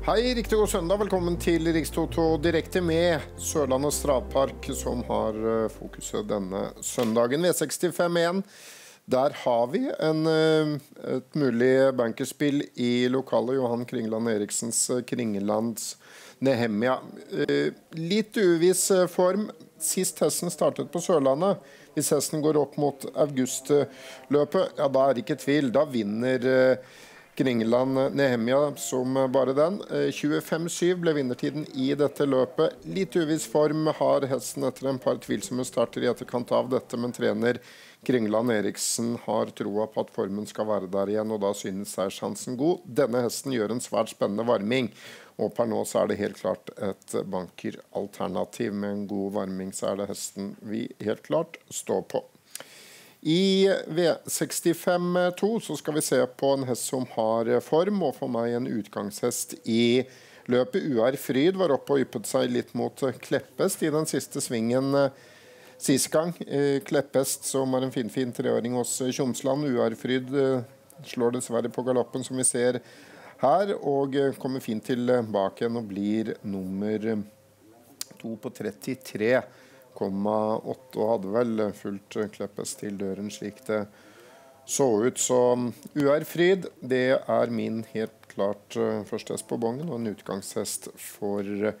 Hei, riktig god søndag. Velkommen til Rikstoto direkte med Sørlandet Stravpark, som har eh, fokuset denne søndagen. V65-1. Der har vi en, eh, et mulig bankerspill i lokalet. Johan Kringland Eriksens Kringlands Kringelands Nehemia. Litt uviss form. Sist hesten startet på Sørlandet, hvis hesten går opp mot augustløpet, ja, da er det ikke tvil. Da vinner Kringeland Nehemia som bare den. 25-7 ble vinnertiden i dette løpet. Litt uviss form har hesten etter en par tvilsomme starter i etterkant av dette, men trener Kringland Eriksen har troa på at formen skal være der igjen, og da synes seiersjansen god. Denne hesten gjør en svært spennende varming, og per nå så er det helt klart et bankeralternativ. Med en god varming så er det hesten vi helt klart står på. I V65-2 så skal vi se på en hest som har form, og for meg en utgangshest i løpet. UR Fryd var oppe og yppet seg litt mot Kleppest i den siste svingen eh, sist gang. Eh, Kleppest som er en finfin treåring hos Tjomsland. UR Fryd eh, slår dessverre på galoppen, som vi ser her, og kommer fint tilbake igjen og blir nummer to på 33. 8,8 og hadde vel fulgt Kleppes til døren slik det så ut. Så UR Fryd, det er min helt klart eh, første hest på bongen og en utgangshest for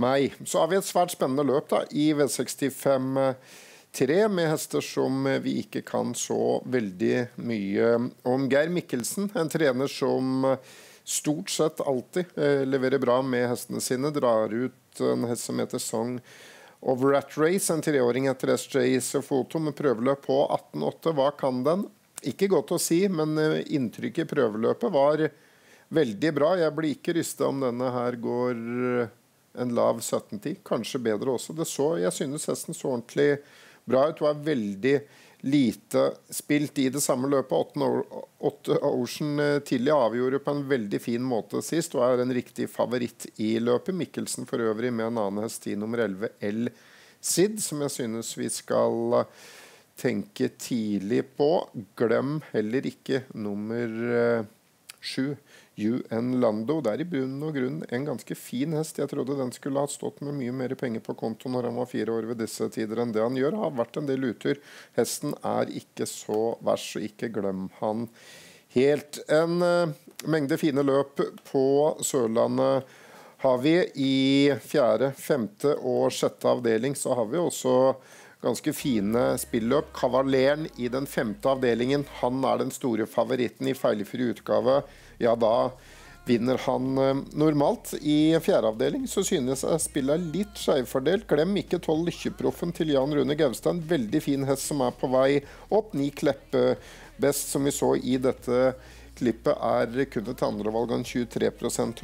meg. Så har vi et svært spennende løp da, i V65 3 med hester som vi ikke kan så veldig mye om. Geir Mikkelsen, en trener som stort sett alltid leverer bra med hestene sine. Drar ut en hest som heter Song of Rat Race, en treåring etter SJs foto med prøveløp på 18,8. Hva kan den? Ikke godt å si, men eh, inntrykket i prøveløpet var veldig bra. Jeg blir ikke rysta om denne her går eh, en lav 17-10. Kanskje bedre også. Det så, jeg synes hesten så ordentlig bra ut. Var veldig lite spilt i det samme løpet. Åtte Ocean eh, tidlig avgjorde på en veldig fin måte sist og er en riktig favoritt i løpet. Mikkelsen for øvrig med en annen hest i nummer 11, L. Sid, som jeg synes vi skal eh, tenke tidlig på. Glem heller ikke nummer eh, sju. UN Lando. Det er i bunn og grunn en ganske fin hest. Jeg trodde den skulle ha stått med mye mer penger på konto når han var fire år ved disse tider enn det han gjør. Har vært en del utur. Hesten er ikke så vers, så ikke glem han helt. En uh, mengde fine løp på Sørlandet har vi. I fjerde, femte og sjette avdeling så har vi også ganske fine spilløp. Kavaleren i den femte avdelingen, han er den store favoritten i feilfri utgave. Ja, da vinner han eh, normalt. I fjerde avdeling så synes jeg spillet er litt skjevfordelt. Glem ikke tolv Lykkjeproffen til Jan Rune Gaustad. En veldig fin hest som er på vei opp. Ni Kleppe best, som vi så i dette klippet, er kun et andrevalg av en 23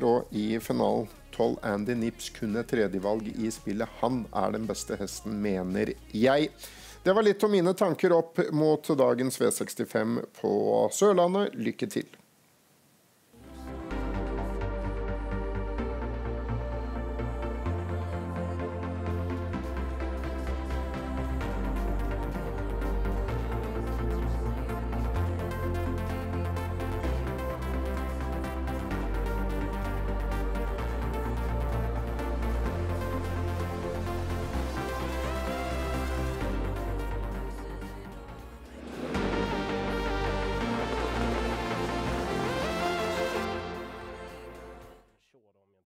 råd i finalen. 12 Andy Nips kun et tredjevalg i spillet. Han er den beste hesten, mener jeg. Det var litt om mine tanker opp mot dagens V65 på Sørlandet. Lykke til.